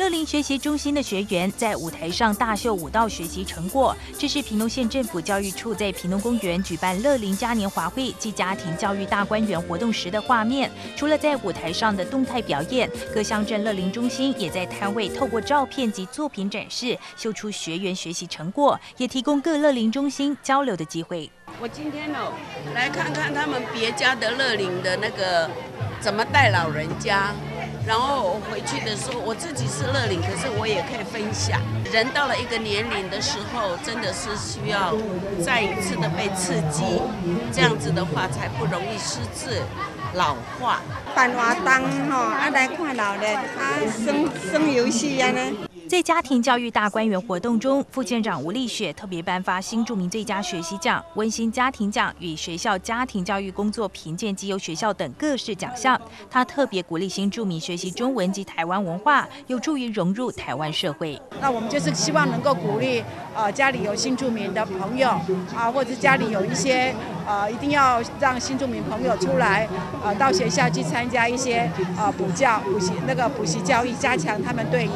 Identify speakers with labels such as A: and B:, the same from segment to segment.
A: 乐龄学习中心的学员在舞台上大秀舞蹈学习成果，这是屏东县政府教育处在屏东公园举办乐龄嘉年华会暨家庭教育大观园活动时的画面。除了在舞台上的动态表演，各乡镇乐龄中心也在摊位透过照片及作品展示，秀出学员学习成果，也提供各乐龄中心交流的机会。
B: 我今天哦，来看看他们别家的乐龄的那个怎么带老人家。然后我回去的时候，我自己是乐龄，可是我也可以分享。人到了一个年龄的时候，真的是需要再一次的被刺激，这样子的话才不容易失智、老化。
C: 办活动哈，啊来看老人，啊生生游戏呀呢。
A: 在家庭教育大观园活动中，副县长吴丽雪特别颁发新著名最佳学习奖、温馨家庭奖与学校家庭教育工作评鉴绩优学校等各式奖项。她特别鼓励新著名学习中文及台湾文化，有助于融入台湾社会。
D: 那我们就是希望能够鼓励，呃，家里有新著名的朋友啊，或者家里有一些，呃，一定要让新住民朋友出来，呃，到学校去参加一些，呃，补教、补习那个补习教育，加强他们对于，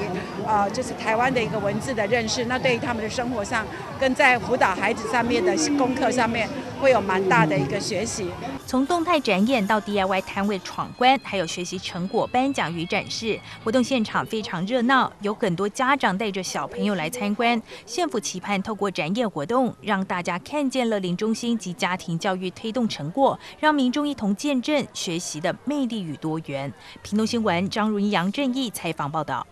D: 呃，就。是台湾的一个文字的认识，那对于他们的生活上，跟在辅导孩子上面的功课上面，会有蛮大的一个学习。
A: 从动态展演到 DIY 摊位闯关，还有学习成果颁奖与展示，活动现场非常热闹，有很多家长带着小朋友来参观。县府期盼透过展演活动，让大家看见乐龄中心及家庭教育推动成果，让民众一同见证学习的魅力与多元。屏东新闻张如一、杨正义采访报道。